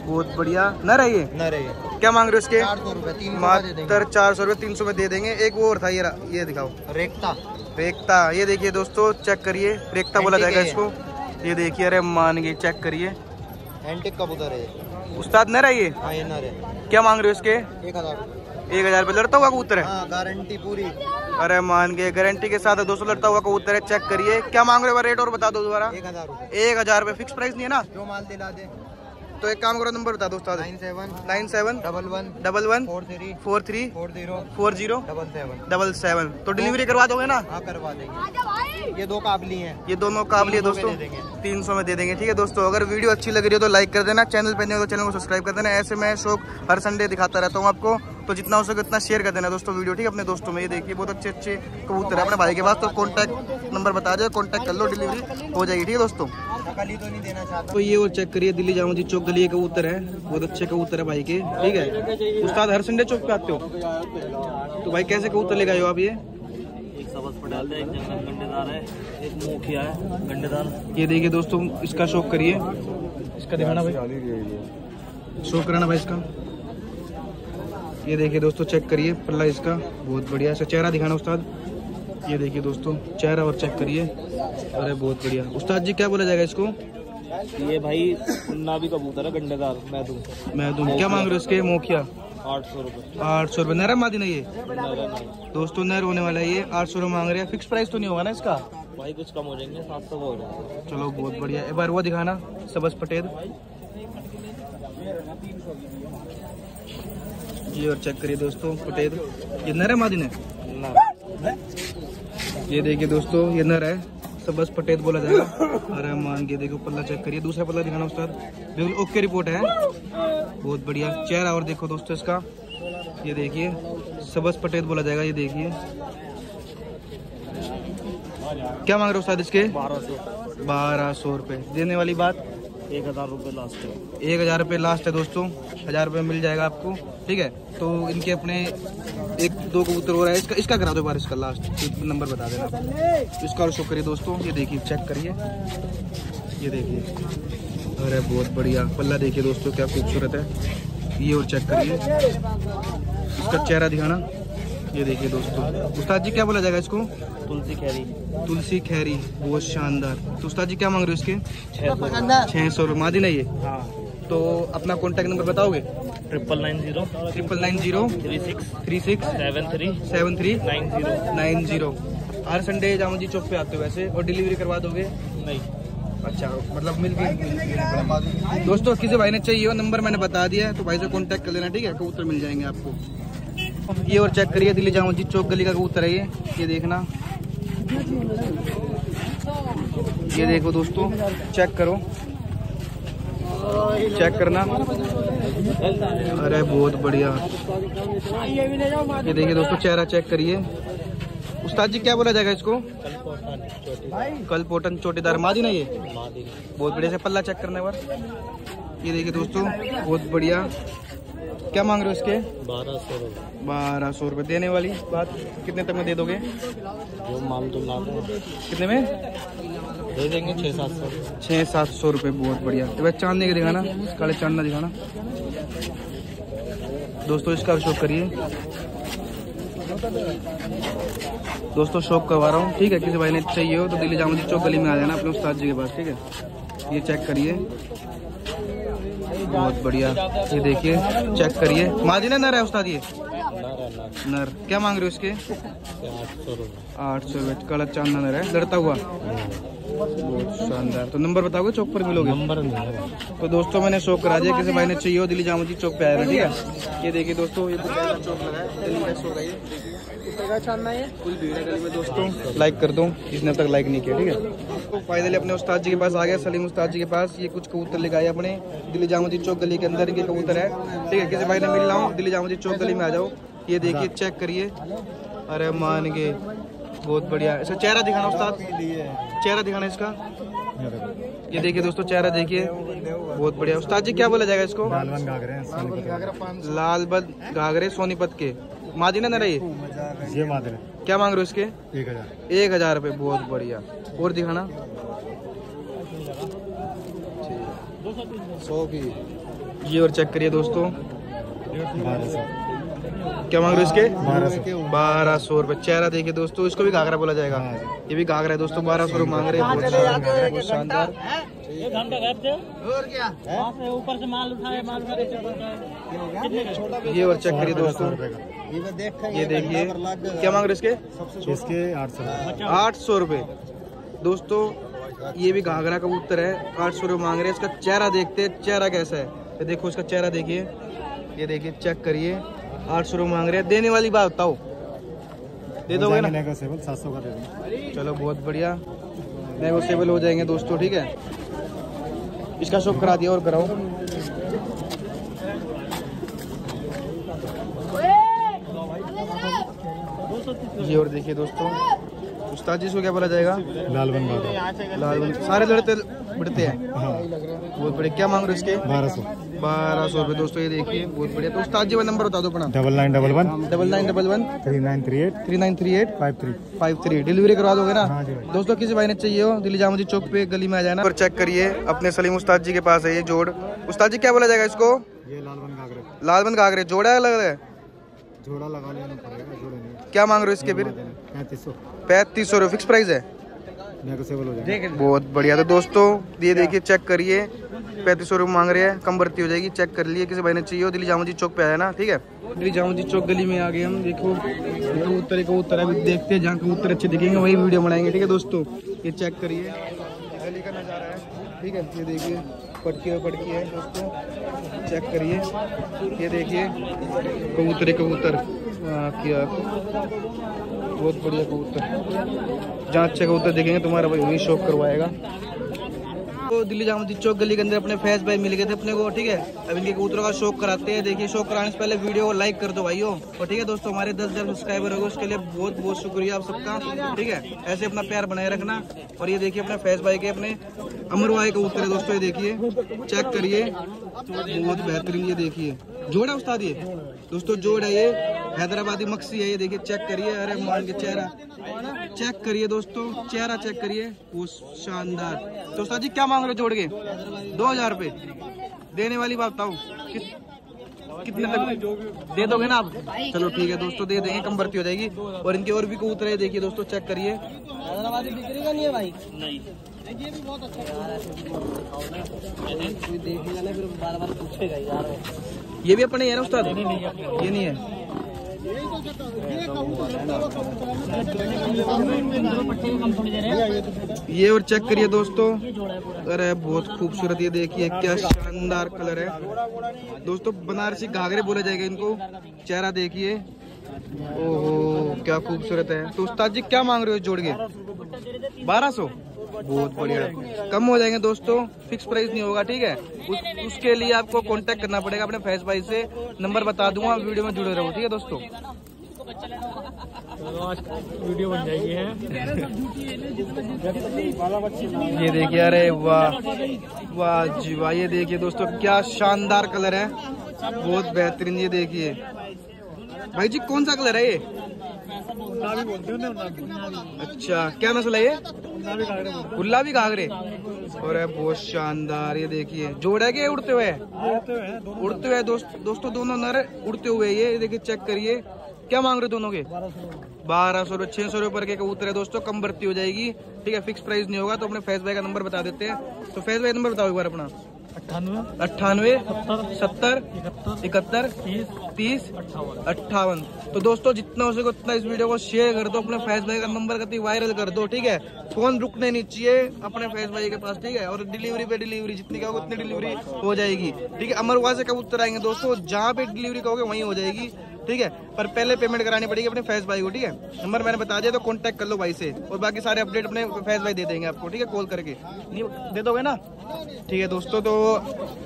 बहुत बढ़िया। न रहिए न रहिए क्या मांग रहे हो इसके? चार सौ रुपये तीन सौ का मात्र चार सौ रुपये तीन सौ में दे देंगे। एक वो और था ये ये दिखाओ। रेखता। रेखता ये देखिए दोस्तों चेक करिए। रेखता बोला जाएगा इसको। ये देखिए अरे मान गए चेक करिए। एंटिक कबूतर है उस्ताद न रहिए हाँ ये नर है। क्या मांग रहे हो इसके एक हज़ार। एक हज़ार रुपये लड़ता हुआ कबूतर है? हाँ गारंटी पूरी। अरे मान गए गारंटी के साथ दो सौ लड़ता हुआ कबूतर है चेक करिए। क्या मांग रहे हो रेट और बता दो दोबारा। एक हज़ार। एक हज़ार रुपये फिक्स प्राइस नहीं है ना? जो माल दिला दे। तो एक काम करो नंबर बता दो उस्ताद। Nine seven. Nine seven. Double one. Double one. Four three. Four three. Four zero. Four zero. Double seven. Double seven. तो डिलीवरी करवा दोगे ना? हाँ करवा देंगे। ये दो काबली हैं। ये दोनों काबिल है तीन सौ दोस्तों। में दे देंगे। तीन सौ में दे देंगे। ठीक है दोस्तों अगर वीडियो अच्छी लग रही हो तो लाइक कर देना। चैनल पे नहीं हो तो चैनल को सब्सक्राइब कर देना। ऐसे मैं शौक हर संडे दिखाता रहता हूँ आपको। तो जितना हो सके उतना शेयर कर देना दोस्तों वीडियो। ठीक है अपने दोस्तों में। ये देखिए बहुत अच्छे अच्छे कबूतर है अपने भाई के पास। तो कॉन्टैक्ट नंबर बता दो कॉन्टैक्ट कर लो डिलीवरी हो जाएगी। ठीक है दोस्तों? नकली तो नहीं देना चाहता। तो ये और चेक करिए दिल्ली जामा मस्जिद चौक गली के कबूतर है बहुत अच्छे कबूतर है भाई के ठीक है? उस्ताद हर संडे चौक पे आते हो? तो भाई कैसे कबूतर लेके आए हो आप ये? एक है एक जंगल गंडेदार है एक मोखिया है गंडेदार। ये देखिए दोस्तों इसका शौक करिए। इसका दिखाना भाई। शौक कराना भाई इसका। ये देखिए दोस्तों चेक करिए पल्ला इसका बहुत बढ़िया इसका चेहरा दिखाना उस्ताद। ये देखिए दोस्तों चेहरा और चेक करिए। अरे बहुत बढ़िया। उस्ताद जी क्या बोला जाएगा इसको? ये भाई ना भी कबूतर है गंडेदार मैं दूँ मैं दूँ क्या मांग रहे हो इसके मोखिया? आठ सौ रुपये आठ सौ रुपये नरम मादी नहीं ये है। दोस्तों नर होने वाला है ये। आठ सौ रुपये मांग रहे हैं। फिक्स प्राइस तो नहीं होगा ना इसका? भाई कुछ कम हो जाएँगे सात सौ हो जाएँगे। चलो बहुत बढ़िया। एक बार वो दिखाना सबस पटेल। ये और चेक करिए दोस्तों पटेल। ये नर है मादी ने ना ये देखिए दोस्तों, ये नर है। तो बस पटेल बोला जाएगा अरे मान के देखो पल्ला चेक करिए। दूसरा पल्ला दिखाना उस्ताद। बिल्कुल ओके रिपोर्ट है। बहुत बढ़िया। चेहरा और देखो दोस्तों इसका। ये देखिए सबस पटेत बोला जाएगा, ये देखिए। क्या मांग रहे हो उस्ताद इसके? बारह सौ। बारह सौ रुपये देने वाली बात? एक हज़ार रुपये लास्ट है। एक हज़ार रुपये लास्ट है दोस्तों। हज़ार रुपये मिल जाएगा आपको, ठीक है? तो इनके अपने एक दो कबूतर हो रहा है। इसका इसका करा दो बार इसका लास्ट नंबर बता देना। इसका और शो करिए दोस्तों। ये देखिए चेक करिए। ये देखिए। अरे बहुत बढ़िया। पल्ला देखिए दोस्तों, क्या खूबसूरत है। ये और चेक करिए। इसका चेहरा दिखाना। ये देखिए दोस्तों। उस्ताद जी क्या बोला जाएगा इसको? तुलसी खैरी। तुलसी खैरी बहुत शानदार। तो उस्ताद जी क्या मांग रहे हो इसके? छः सौ। रुपये मादी नहीं है? हाँ। तो अपना कॉन्टैक्ट नंबर बताओगे? Triple nine zero. Triple nine zero. Three six. Three six. Seven three. Seven three. Nine zero. Nine zero. हर संडे जामा जी चौक पे आते हो वैसे? और डिलीवरी करवा दोगे? नहीं। अच्छा मतलब मिल के दोस्तों किसी भाई ने चाहिए हो नंबर मैंने बता दिया है तो भाई से कांटेक्ट कर लेना ठीक है? कबूतर मिल जाएँगे आपको। ये और चेक करिए, दिल्ली जामा जी चौक गली का कबूतर है ये। ये देखना। ये देखो दोस्तों चेक करो। चेक करना। अरे बहुत बढ़िया। ये देखिए दोस्तों, चेहरा चेक करिए। उस्ताद जी, क्या बोला जाएगा इसको? कल पोटन चोटीदार मादी ना ये। बहुत बढ़िया से पल्ला चेक करने पर। ये देखिए दोस्तों, बहुत बढ़िया। क्या मांग रहे हो इसके बारह सौ बारह सौ रुपये देने वाली बात कितने तक में दे दोगे? जो माल तुम ला कितने में? दे देंगे छः सात सौ। छः सात सौ रुपये बहुत बढ़िया। तो भाई चांदनी का दिखाना काले चांदना दिखाना। दोस्तों इसका शौक करिए। दोस्तों शौक करवा रहा हूँ। ठीक है किसी भाई ने चाहिए हो तो दिल्ली जामा चौक गली में आ जाना अपने उस्ताद जी के पास ठीक है? ये चेक करिए। बहुत बढ़िया। ये देखिए चेक करिए। मादी ना नर है उस्ताद ये? नर। क्या मांग रहे हो इसके? आठ सौ रुपये कलर चांदना नर है। लड़ता हुआ? बहुत शानदार। तो नंबर बताओगे चौक पर मिलोगे? नंबर तो दोस्तों मैंने शौक करा दिया किसी भाई ने। चाहिए हो दिल्ली जामा चौक पे आएगा ठीक है? ये देखिए दोस्तों ये का चौक लगा है। दिल्ली में शौक है। फुल भीड़ है गली में दोस्तों लाइक कर दो जिसने अब तक लाइक नहीं किया ठीक है? तो फाइनली अपने उस्ताद जी के पास आ गया सलीम उस्ताद जी के पास। ये कुछ कबूतर लेके आए अपने दिल्ली जामा चौक गली के अंदर के कबूतर है। ठीक है किसी भाई ने मिल रहा हूँ दिल्ली जामा चौक गली में आ जाओ। ये देखिए चेक करिए। अरे मान गए बहुत बढ़िया। इसका चेहरा दिखाना उस्ताद। चेहरा दिखाना इसका। ये देखिए दोस्तों चेहरा देखिए। बहुत बढ़िया। उस्ताद जी क्या बोला जाएगा इसको? लाल बद घाघरे सोनीपत के। मादीना ना रही ये? मादिन क्या मांग रहे हो इसके एक हज़ार। एक हज़ार रुपये बहुत बढ़िया। और दिखाना? सौ की ये और चेक करिए दोस्तों। क्या मांग रहे हो इसके? बारह सौ। बारह सौ रुपये चेहरा देखिए दोस्तों इसको भी घाघरा बोला जाएगा। ये भी घाघरा है दोस्तों बारह सौ रुपये मांग रहे हैं। शानदार, क्या? ऊपर से माल उठाए माल उठाए कितने का? ये और चेक करिए दोस्तों। ये देखिए। क्या मांग रहे इसके? इसके आठ सौ। आठ सौ रुपये दोस्तों ये भी घाघरा कबूतर है। आठ सौ रुपये मांग रहे हैं। इसका चेहरा देखते हैं। चेहरा कैसा है? ये देखो इसका चेहरा देखिए। ये देखिए चेक करिए। आठ सौ रुपये मांग रहे हैं। देने वाली बात बताओ। दे दोगे ना? नेगोशियबल सात सौ का दे देंगे। चलो बहुत बढ़िया। नेगोशियबल हो जाएँगे दोस्तों ठीक है? इसका शौक करा दिया और कराओ। ये और देखिए दोस्तों। उस्ताद जी इसको क्या बोला जाएगा? लाल बन लाल बन सारे लड़ते बढ़ते हैं? हाँ। बहुत बढ़िया। क्या मांग रहे हो इसके? बारह सौ। बारह सौ रुपये दोस्तों ये देखिए बहुत बढ़िया। तो उस्ताद जी का नंबर बता दो अपना। Double nine double one. Double nine double one. Three nine three eight. Three nine three eight. Five three. Five three. Delivery करवा दोगे ना? हाँ दोस्तों किसी भाई ने चाहिए हो दिल्ली जामुदी चौक पे गली में आ जाना। और चेक करिए अपने सलीम उस्ताद जी के पास है ये जोड़। उस्ताद जी क्या बोला जाएगा इसको? ये लाल बन घाघरे लालबंद घाघरे जोड़ा अलग है जोड़ा लगा लेना पड़ेगा जोड़े नहीं। क्या मांग रहे हो इसके फिर? पैंतीस सौ। पैंतीस सौ फिक्स प्राइस है? नेगोशिएबल हो जाएगा। बहुत बढ़िया तो दोस्तों ये देखिए चेक करिए। पैंतीस सौ मांग रहे हैं कम भर्ती हो जाएगी चेक कर लिए किसी भाई ने चाहिए दिल्ली जामुदी चौक पे आया ना ठीक है? दिल्ली जामुदी चौक गली में आ गए हम देखो कबूतर ही कबूतर है अभी देखते हैं जहाँ कबूतर अच्छे दिखेंगे वही वीडियो बनाएँगे ठीक है दोस्तों? ये चेक करिए। का नज़ारा है ठीक है ये देखिए। पटकी और पटकी है। दोस्तों चेक करिए। ये देखिए, कबूतर कबूतर। किया? बहुत बढ़िया कबूतर। जहाँ अच्छे कबूतर देखेंगे, तुम्हारा भाई वही शौक करवाएगा। तो दिल्ली जामुदी चौक गली के अंदर अपने फैज भाई मिल गए थे अपने को, ठीक है? अब इनके कबूतरों का शौक कराते हैं। देखिए, शौक कराने से पहले वीडियो को लाइक कर दो भाइयों। और ठीक है दोस्तों, हमारे दस हज़ार सब्सक्राइबर हो गए, उसके लिए बहुत बहुत शुक्रिया आप सबका, ठीक है? ऐसे अपना प्यार बनाए रखना। और ये देखिए अपने फैज भाई के अपने अमरवाई कबूतर है दोस्तों, ये देखिए। चेक करिए। बहुत बेहतरीन, ये देखिए। जोड़ उस्ताद ये? दोस्तों, जोड़ है ये। हैदराबादी मक्सी है, ये देखिए चेक करिए। अरे, मान के चेहरा। चेक करिए दोस्तों, चेहरा चेक करिए। वो शानदार। तो उस्ताद जी, क्या मांग रहे हो जोड़ के? दो हज़ार रुपये। देने वाली बात बताओ। कितने तक दे दोगे ना आप? चलो ठीक है दोस्तों दे देंगे कम भर्ती हो जाएगी। और इनके और भी कबूतर है देखिए दोस्तों चेक करिए। नहीं ये भी अपने ही। है ना उस्ताद? ये नहीं है। ये और चेक करिए दोस्तों। अरे, बहुत खूबसूरत ये देखिए, क्या शानदार कलर है। दोस्तों, बनारसी घाघरे बोला जाएगा इनको। चेहरा देखिए। ओहो क्या खूबसूरत है। तो उस्ताद जी क्या मांग रहे हो जोड़ के? बारह सौ? बहुत बढ़िया। कम हो जाएँगे दोस्तों फिक्स प्राइस नहीं होगा ठीक है? उस, उसके लिए आपको कांटेक्ट करना पड़ेगा अपने फैज भाई से। नंबर बता दूँगा वीडियो में जुड़े रहो ठीक है दोस्तों? वीडियो बन जाएगी है? ये देखिए अरे वाह वाह जी वाह ये देखिए दोस्तों क्या शानदार कलर है। बहुत बेहतरीन ये देखिए। भाई जी कौन सा कलर है ये? अच्छा क्या नस्ल है ये? गुलाबी घाघरे और है बहुत शानदार ये देखिए। जोड़ कि उड़ते हुए उड़ते हुए दोस्त दोस्तों दोनों नर उड़ते हुए ये। ये देखिए चेक करिए। क्या मांग रहे दोनों के? बारह सौ रुपये छह सौ रुपये पर के कबूतर है दोस्तों। कम भर्ती हो जाएगी। ठीक है फिक्स प्राइस नहीं होगा तो अपने फैज भाई का नंबर बता देते हैं। तो फैज भाई नंबर बताओ एक बार अपना। अट्ठानवे अट्ठानवे सत्तर इकहत्तर तीस अट्ठावन। तो दोस्तों जितना हो सके उतना इस वीडियो को शेयर कर दो अपने फैज भाई का नंबर करती वायरल कर दो ठीक है? फ़ोन रुकने नहीं चाहिए अपने फैज भाई के पास ठीक है? और डिलीवरी पे डिलीवरी जितनी कहोगे उतनी डिलीवरी हो जाएगी ठीक है? अमरवा से कब उत्तर आएँगे दोस्तों जहाँ पे डिलीवरी कहोगे वहीं हो जाएगी। ठीक है? पर पहले पेमेंट करानी पड़ेगी अपने फैज भाई को, ठीक है? नंबर मैंने बता दिया तो कांटेक्ट कर लो भाई से। और बाकी सारे अपडेट अपने फैज भाई दे देंगे आपको, ठीक है? कॉल करके। दे दोगे ना? ठीक है दोस्तों तो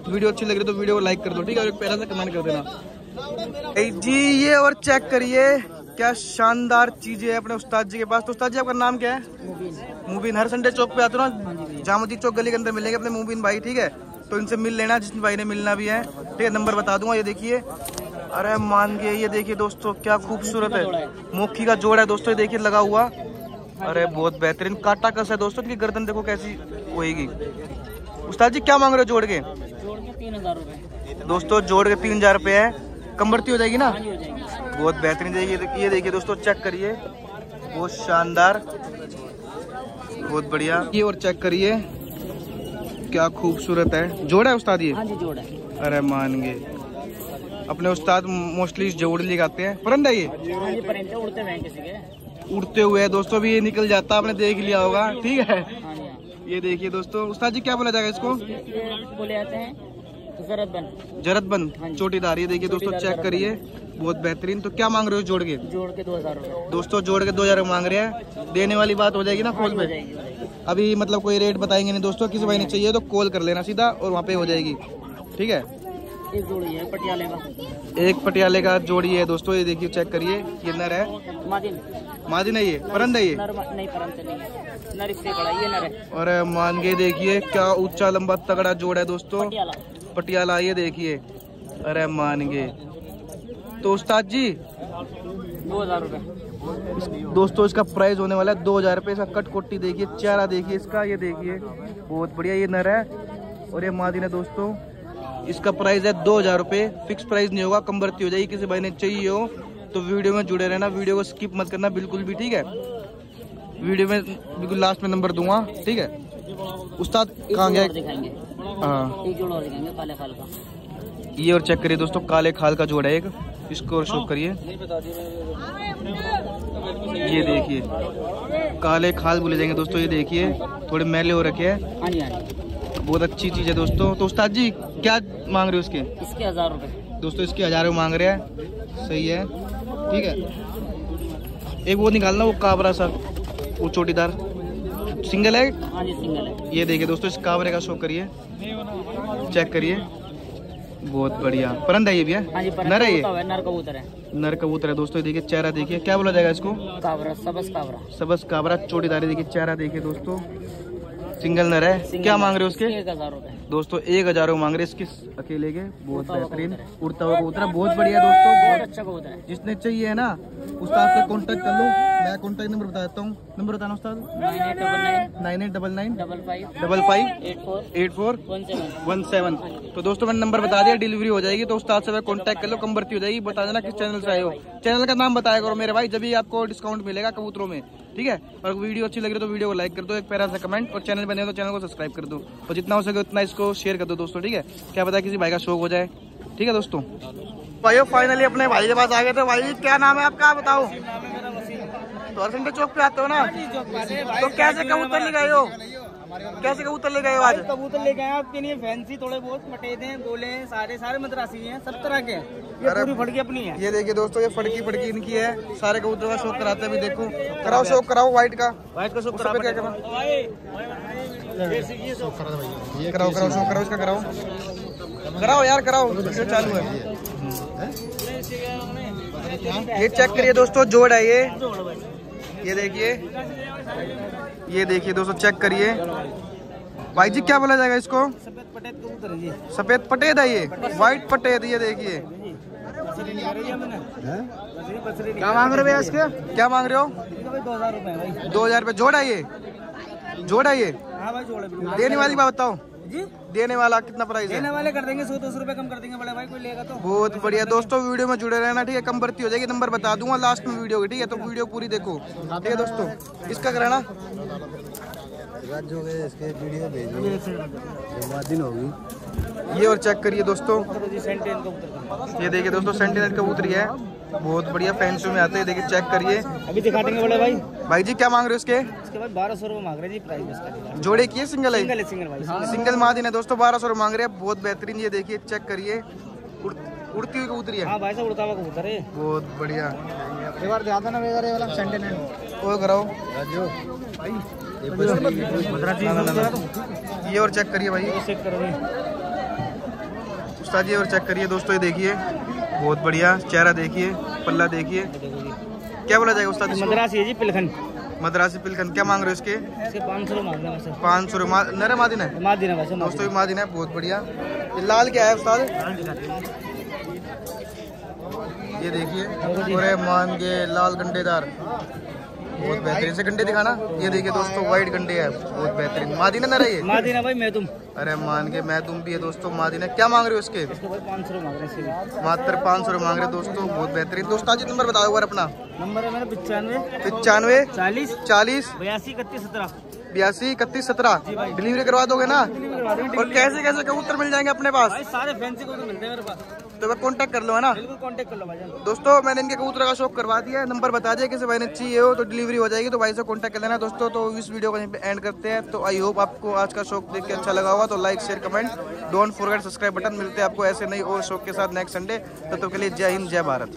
वीडियो अच्छी लग रही तो वीडियो को लाइक कर दो, ठीक है? और एक पहला सा कमेंट कर देना। जी, ये और चेक करिए, क्या शानदार चीज़ें है अपने उस्ताद जी के पास। तो उस्ताद जी, आपका नाम क्या है? मुबीन। हर संडे चौक पे आते हो ना जामुद्दी चौक गली के अंदर मिलेंगे अपने मुबीन भाई, ठीक है? तो इनसे मिल लेना, जिस भाई ने मिलना भी है। ठीक है नंबर बता दूँगा, ये देखिए। अरे मान गए ये देखिए दोस्तों क्या खूबसूरत है। मोखी का जोड़ है दोस्तों ये देखिए लगा हुआ। अरे बहुत बेहतरीन काटा कस है दोस्तों इनकी गर्दन देखो कैसी होएगी। उस्ताद जी क्या मांग रहे हो जोड़ के? जोड़ के तीन हज़ार रूपए दोस्तों जोड़ के तीन हज़ार रुपए है। कम भर्ती हो जाएगी ना? बहुत बेहतरीन जाएगी ये देखिए दोस्तों चेक करिए। बहुत शानदार। बहुत बढ़िया। ये और चेक करिए। क्या खूबसूरत है। जोड़ा है उस्ताद ये? हाँ जी जोड़ है। अरे मान गए। अपने उस्ताद मोस्टली जोड़ लगाते हैं। परंद है ये हाँ उड़ते हुए हैं किसी के। उड़ते हुए दोस्तों भी ये निकल जाता आपने देख लिया होगा। ठीक है? हाँ हाँ ये देखिए दोस्तों उस्ताद जी क्या बोला जाएगा इसको? बोले जाते हैं जरत बन। चोटीदार। ये देखिए दोस्तों चेक करिए। बहुत बेहतरीन। तो क्या मांग रहे हो जोड़ के? जोड़ के दो हज़ार दोस्तों जोड़ के दो हज़ार मांग रहे हैं। देने वाली बात हो जाएगी ना कॉल पे? अभी मतलब कोई रेट बताएँगे नहीं दोस्तों। किसी भाई ने चाहिए तो कॉल कर लेना सीधा और वहाँ पे हो जाएगी। ठीक है? जोड़ी है पटियाले का। एक पटियाले का जोड़ी है दोस्तों ये देखिए चेक करिए ये नर है। मादिन मादी नहीं है परंद है ये? नर नहीं नहीं है। नर इससे बड़ा ये नर है। और मान के देखिए क्या ऊँचा लंबा तगड़ा जोड़ है दोस्तों। पटियाला। ये देखिए। अरे मान गए तो उस्ताद जी दो हज़ार रूपए। दोस्तों इसका प्राइस होने वाला है दो हज़ार रुपये इसका कट कोटी देखिए चारा देखिए इसका ये देखिए। बहुत बढ़िया ये नर है। और ये मादिन है दोस्तों। इसका प्राइस है दो हज़ार रुपये फिक्स प्राइस नहीं होगा कम भर्ती हो जाएगी। किसी भाई ने चाहिए हो तो वीडियो में जुड़े रहना। वीडियो को स्किप मत करना बिल्कुल भी ठीक है? वीडियो में बिल्कुल लास्ट में नंबर दूँगा ठीक है? उस्ताद कहाँ गया? हाँ। ये और चेक करिए दोस्तों काले खाल का जोड़ है एक। इसको और शो करिए। ये देखिए। काले खाल बोले जाएँगे दोस्तों ये देखिए। थोड़े मैले हो रखे हैं। हाँ हाँ बहुत अच्छी चीज़ है दोस्तों। तो उस्ताद जी क्या मांग रहे हो उसके इसके हज़ार रूपए। दोस्तों इसके हज़ारों मांग रहे हैं। सही है। ठीक है। एक वो निकालना वो काबरा सा वो चोटीदार। सिंगल है? हाँ जी सिंगल है। ये देखिए दोस्तों इस काबरे का शो करिए। चेक करिए। बहुत बढ़िया। परंद है ये भी है? हाँ जी नर है ये? नर कबूतर है। नर कबूतर है दोस्तों देखिए चेहरा देखिए। क्या बोला जाएगा इसको? काबरा सबस काबरा। सबस काबरा चोटीदारी देखिए चेहरा देखिए दोस्तों। सिंगल नर है। सिंगल क्या मांग रहे हो उसके? एक हज़ार रूपए। दोस्तों एक हज़ार मांग रहे इसके अकेले के। बहुत बेहतरीन। उड़ता हुआ कबूतर है, बहुत बढ़िया दोस्तों बहुत अच्छा कबूतर है। जिसने चाहिए है ना उस्ताद से कांटेक्ट कर लो। मैं कांटेक्ट नंबर बता देता हूँ। नंबर बताना उस्ताद। Nine eight double nine. Double five double five. Eight four. One seven. तो दोस्तों मैंने नंबर बता दिया डिलीवरी हो जाएगी। तो उस्ताद से कांटेक्ट कर लो कम भर्ती हो जाएगी। बता देना किस चैनल से आए हो। चैनल का नाम बताया करो मेरे भाई। जब भी आपको डिस्काउंट मिलेगा कबूतरों में। ठीक है? और वीडियो अच्छी लग रही है तो वीडियो को लाइक कर दो एक प्यारा सा कमेंट और चैनल बने तो चैनल को सब्सक्राइब कर दो। और जितना हो सके उतना इसको शेयर कर दो दोस्तों ठीक है? क्या पता किसी भाई का शौक हो जाए। ठीक है दोस्तों? भाई फाइनली अपने भाई के पास आ गए थे। भाई क्या नाम है आपका? बताओ। तो चौक पे आते हो ना? तो कैसे कबूतर नहीं गए हो? कैसे कबूतर ले गए आज? कबूतर लेके आए आपके लिए फैंसी थोड़े बहुत मटेद हैं गोले हैं सारे सारे मद्रासी हैं सब तरह के ये पूरी फटकी अपनी है। ये देखिए दोस्तों ये फड़की फड़की इनकी है। सारे कबूतर का शौक कराते हैं अभी देखो। कराओ शौक कराओ व्हाइट का। वाइट का उस पे क्या करो? कराओ कराओ शौक कराओ इसका कराओ। कराओ यार कराओ। चालू है। ये चेक करिए दोस्तों जोड़ है ये। ये देखिए। ये देखिए दोस्तों चेक करिए। भाई जी क्या बोला जाएगा इसको? सफ़ेद पटेद है। जी सफ़ेद पटेद है ये? व्हाइट पटेद ये देखिए। है क्या मांग रहे हो भैया इसके? क्या मांग रहे हो? दो हज़ार रुपए जोड़ा दो हज़ार रुपये जोड़ ये? जोड़ा ये? हाँ भाई जोड़े बिल्कुल। देने वाली बात बताओ। जी देने वाला कितना प्राइस देने है वाले कर देंगे सौ दो सौ रुपए कम कर देंगे बड़े भाई कोई लेगा तो। बहुत बढ़िया दोस्तों वीडियो में जुड़े रहना ठीक है? कम भर्ती हो जाएगी नंबर बता दूँगा लास्ट में वीडियो की ठीक है? तो वीडियो पूरी देखो ठीक है दोस्तों? इसका कराना होगी। ये और चेक करिए दोस्तों। ये देखिए दोस्तों सेंटिनल कबूतरी है। बहुत बढ़िया फैंसी में आते हैं देखिए चेक करिए। अभी दिखा देंगे बड़े भाई। भाई जी क्या मांग रहे हो इसके इसके बाद बारह सौ रुपए मांग रहे जी प्राइस इसका जोड़े किए सिंगल है? सिंगल है सिंगल भाई सिंगल मादिन है दोस्तों बारह सौ मांग रहे हैं। बहुत बेहतरीन ये देखिए चेक करिए। उड़ती हुई कबूतरी है। हाँ भाई साहब उड़ता हुआ कबूतर है। बहुत बढ़िया। एक बार ध्यान देना वगैरह वाला सेंटेनेंट और कराओ। मद्रासी ना, ना, ना, ना। ये और चेक करिए भाई। चेक करो भाई उस्ताद जी और चेक करिए दोस्तों ये देखिए। बहुत बढ़िया। चेहरा देखिए पल्ला देखिए। क्या बोला जाएगा उस्ताद मद्रासी है जी पिलखन। मद्रासी पिलखन। क्या मांग रहे हो इसके? पाँच सौ मांग रहे पाँच सौ रुपये मादिन है? दोस्तों भी मादिन है बहुत बढ़िया। ये लाल क्या है उस्ताद? ये देखिए। पूरे मान के लाल गंडेदार बहुत बेहतरीन से गंडे दिखाना। ये देखिए दोस्तों व्हाइट गंडे है बहुत बेहतरीन। मादिन है नर है ये मार भाई मैं तुम। अरे मान के मैं तुम भी है दोस्तों मादिन क्या मांग रहे हो इसके? इसके पाँच सौ मांग रहे मात्र पाँच सौ मांग रहे दोस्तों बहुत बेहतरीन। दोस्तों आज नंबर बताओ बार अपना। नंबर है मेरा पचानवे पचानवे चालीस। चालीस। बयासी इकतीस सत्रह। बयासी इकतीस सत्रह। डिलीवरी करवा दोगे ना? और कैसे कैसे कबूतर मिल जाएँगे अपने पास? सारे फैंसी कबूतर मिलते हैं मेरे पास। तो मैं कॉन्टैक्ट कर लो है ना? बिल्कुल कॉन्टैक्ट कर लो भाई दोस्तों मैंने इनके कबूतर का शौक करवा दिया है। नंबर बता दिया किसी भाई ने चाहिए हो तो डिलीवरी हो जाएगी तो भाई से कॉन्टैक्ट कर लेना। दोस्तों तो इस वीडियो को यहीं पे एंड करते हैं। तो आई होप आपको आज का शौक देख के अच्छा लगा हुआ तो like share comment don't forget subscribe button मिलते हैं आपको ऐसे नई और शौक के साथ नेक्स्ट संडे तब तक के लिए जय हिंद जय भारत।